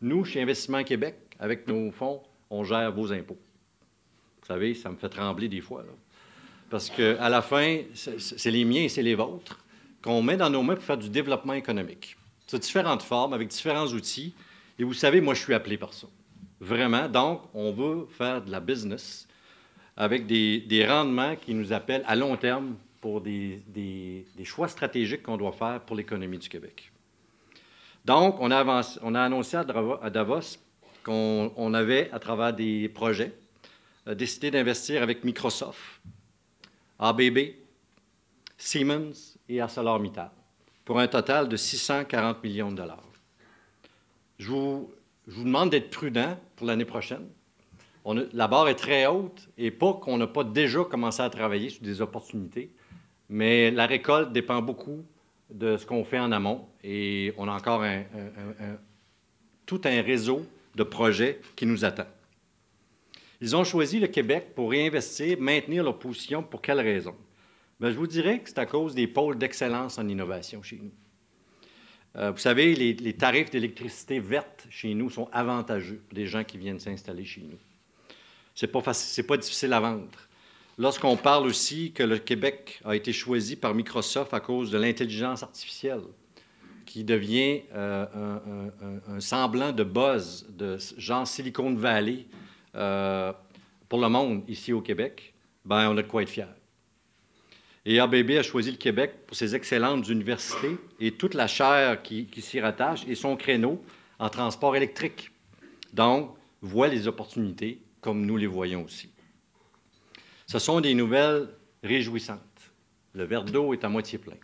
Nous, chez Investissement Québec, avec nos fonds, on gère vos impôts. Vous savez, ça me fait trembler des fois. Parce qu'à la fin, c'est les miens et c'est les vôtres qu'on met dans nos mains pour faire du développement économique. C'est différentes formes, avec différents outils. Et vous savez, moi, je suis appelé par ça. Vraiment. Donc, on veut faire de la business avec des, rendements qui nous appellent à long terme pour des, choix stratégiques qu'on doit faire pour l'économie du Québec. Donc, on a, on a annoncé à Davos qu'on avait, à travers des projets, euh, décidé d'investir avec Microsoft, ABB, Siemens et ArcelorMittal pour un total de 640 millions de dollars. Je vous, demande d'être prudent pour l'année prochaine. la barre est très haute et pas qu'on n'a pas déjà commencé à travailler sur des opportunités, mais la récolte dépend beaucoup de ce qu'on fait en amont et on a encore tout un réseau de projets qui nous attend. Ils ont choisi le Québec pour réinvestir, maintenir leur position. Pour quelles raisons? Bien, je vous dirais que c'est à cause des pôles d'excellence en innovation chez nous. Euh, vous savez, les, tarifs d'électricité verte chez nous sont avantageux pour les gens qui viennent s'installer chez nous. Ce n'est pas, pas difficile à vendre. Lorsqu'on parle aussi que le Québec a été choisi par Microsoft à cause de l'intelligence artificielle, qui devient euh, un, semblant de buzz de genre Silicon Valley euh, pour le monde ici au Québec, ben on a de quoi être fiers. Et ABB a choisi le Québec pour ses excellentes universités et toute la chair qui, s'y rattache et son créneau en transport électrique. Donc, voit les opportunités comme nous les voyons aussi. Ce sont des nouvelles réjouissantes. Le verre d'eau est à moitié plein.